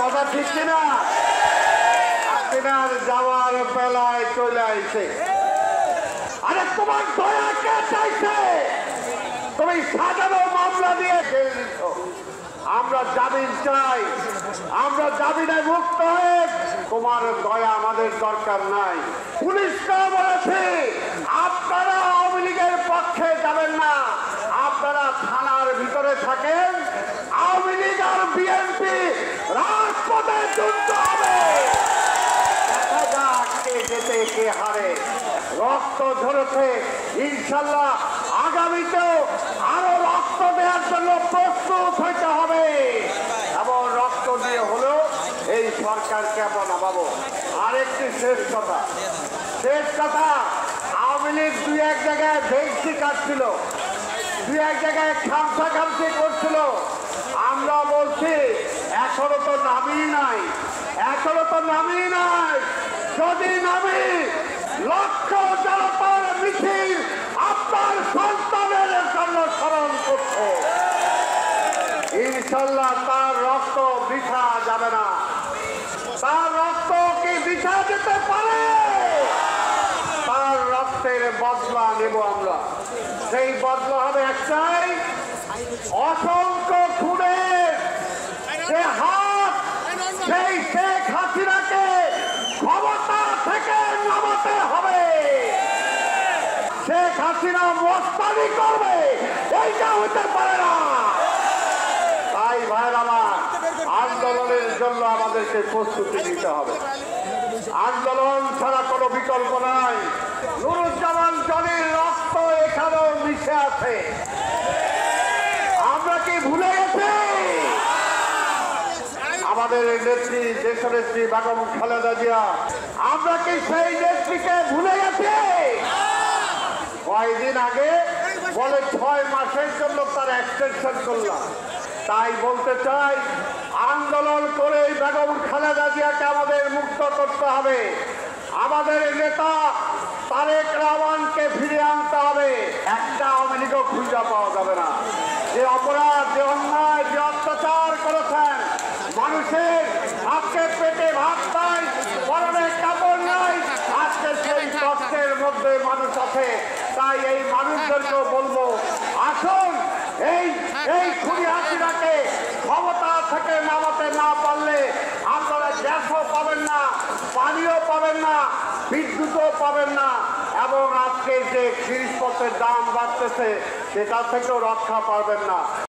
কথা ঠিক কিনা? যাওয়ার বেলায় চলে আইছে। আরে তোমার দয়া কে চাইছে? তুমি সাজানো মামলা দিয়ে আমরা জামিন চাই। আমরা জামিনে মুক্ত হয়ে তোমার দয়া আমাদের দরকার নাই। পুলিশকে বলেছে আপনারা আওয়ামী লীগের পক্ষে যাবেন না আপনারা থানার ভিতরে থাকেন আওয়ামী লীগ আর বিএনপি রাজপথে যুদ্ধ হবে। দেখা যেতে কে হারে। রক্ত ঝরেছে, ইনশাল্লাহ আগামীতেও আরও রক্ত দেওয়ার জন্য প্রস্তুত হইতে হবে। এবং রক্ত দিয়ে হলেও এই সরকারকে আমরা নামাবো আরেকটি শেষ কথা। শেষ কথা, আওয়ামী লীগ দুই এক জায়গায় ভেংসি কাটছিল দুই এক জায়গায় খামসা খামসি করছিল। আমরা বলছি, এখনও তো নামি নাই, এখনও তো নামি নাই। যদি নামি, লক্ষ জনতার মিছিল আপনার সন্তানের জন্য স্মরণ করছে ইনশাল্লাহ তার রক্ত বৃথা যাবে না। তার রক্ত কি বৃথা যেতে পারে? তার রক্তের বদলা নেব আমরা। সেই বদলা হবে একটাই। অসংখ্য হাত, সেই নামাতে হবে। করবে হতে পারে না। তাই আন্দোলনের জন্য আমাদেরকে প্রস্তুতি নিতে হবে। আন্দোলন ছাড়া কোনো বিকল্প নাই। আছে। আমরা কি ভুলে গেছি? আমাদের নেত্রী খালেদা জিয়া, আমরা কি সেই নেত্রীকে ভুলে গেছি? কয়দিন আগে বলে ছয় মাসের জন্য তার এক্সটেনশন করলাম। তাই বলতে চাই, আন্দোলন করে বেগম খালেদা জিয়াকে আমাদের মুক্ত করতে হবে। আমাদের নেতা তারেক রহমানকে ফিরে আনতে হবে একটা আওয়ামী লীগও খুঁজে পাওয়া যাবে না যে অপরাধ যে অন্যায়, যে অত্যাচার করেছেন, মানুষের আজকে পেটে ভাত নাই, পরনে কাপড় নাই। আজকে সেই কষ্টের মধ্যে মানুষ আছে। তাই এই মানুষদেরকেও বলব, আসুন, এই এই খুনি হাসিনাকে ক্ষমতা থেকে নামাতে না পারলে আপনারা গ্যাসও পাবেন না, পানিও পাবেন না, বিদ্যুৎও পাবেন না। এবং আজকে যে জিনিসপত্রের দাম বাড়তেছে, সেটা থেকেও রক্ষা পাবেন না।